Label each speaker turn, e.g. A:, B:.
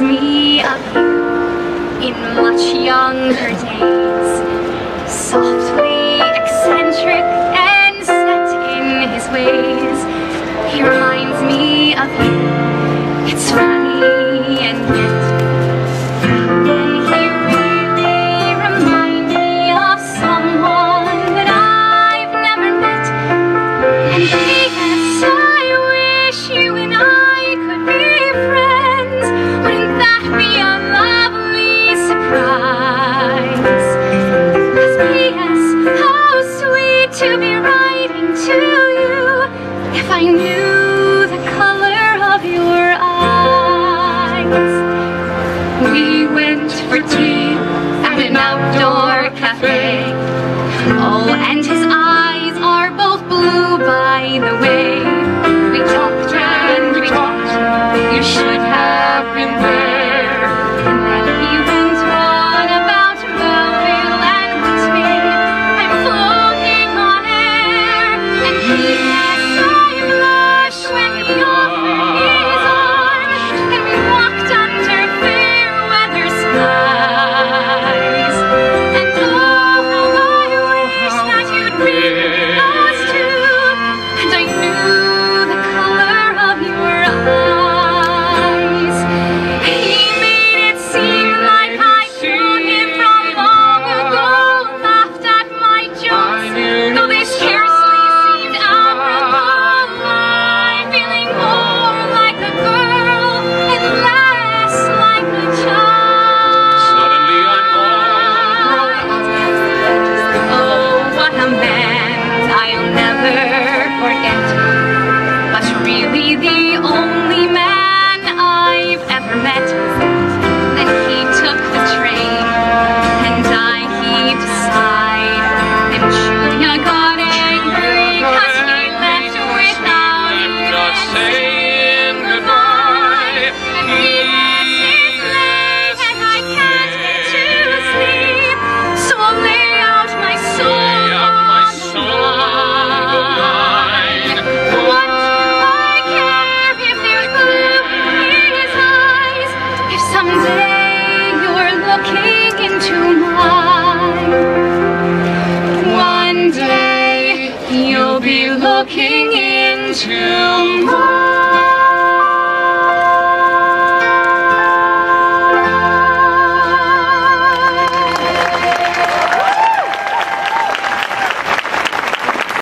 A: me of you in much younger days, softly eccentric and set in his ways. He reminds me of you. It's funny and yet. Thank really remind me of someone that I've never you. We went for tea. him.